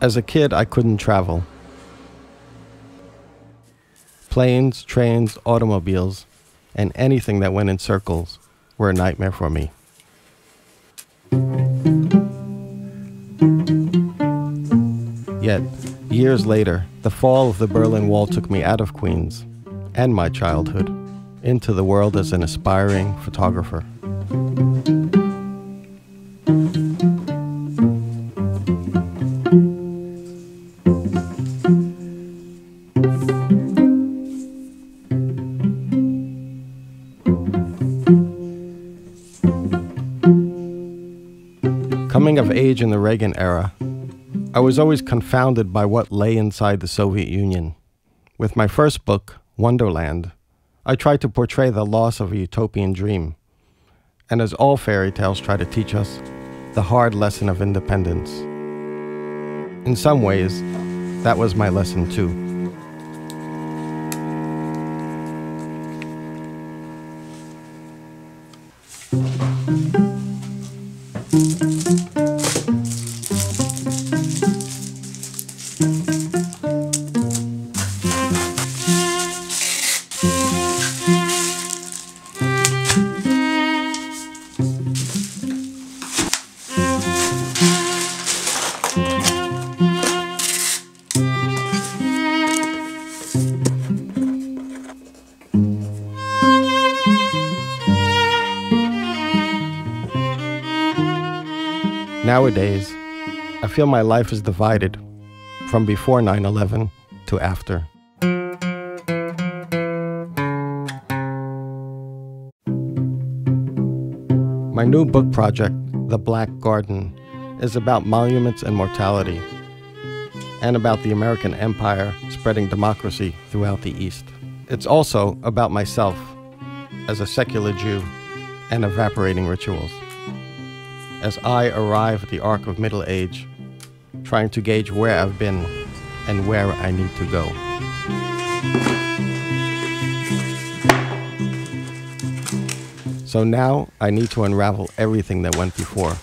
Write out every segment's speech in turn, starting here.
As a kid, I couldn't travel. Planes, trains, automobiles, and anything that went in circles were a nightmare for me. Yet, years later, the fall of the Berlin Wall took me out of Queens and my childhood into the world as an aspiring photographer. Coming of age in the Reagan era, I was always confounded by what lay inside the Soviet Union. With my first book, Wonderland, I tried to portray the loss of a utopian dream. And as all fairy tales try to teach us, the hard lesson of independence. In some ways, that was my lesson too. Nowadays, I feel my life is divided from before 9 11 to after. My new book project, The Black Garden, is about monuments and mortality, and about the American empire spreading democracy throughout the East. It's also about myself as a secular Jew and evaporating rituals as I arrive at the arc of middle age, trying to gauge where I've been and where I need to go. So now I need to unravel everything that went before.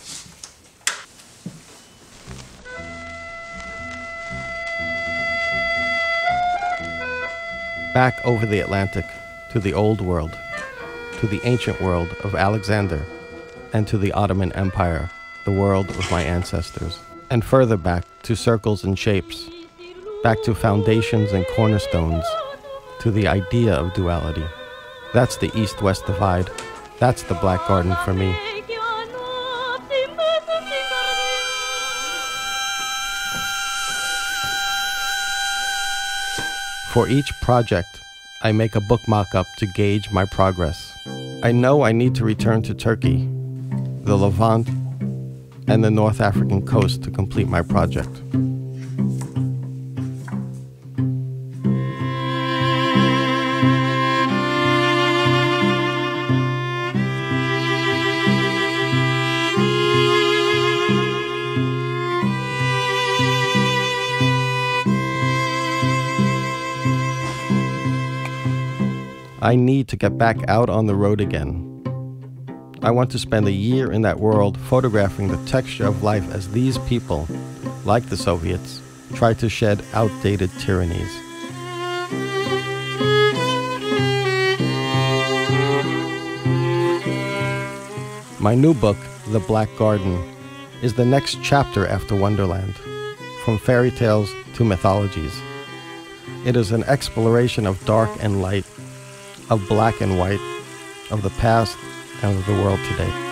Back over the Atlantic to the old world, to the ancient world of Alexander and to the Ottoman Empire, the world of my ancestors, and further back to circles and shapes, back to foundations and cornerstones, to the idea of duality. That's the East West divide. That's the Black Garden for me. For each project, I make a book mock up to gauge my progress. I know I need to return to Turkey the Levant, and the North African coast to complete my project. I need to get back out on the road again I want to spend a year in that world photographing the texture of life as these people, like the Soviets, try to shed outdated tyrannies. My new book, The Black Garden, is the next chapter after Wonderland, from fairy tales to mythologies. It is an exploration of dark and light, of black and white, of the past and of the world today.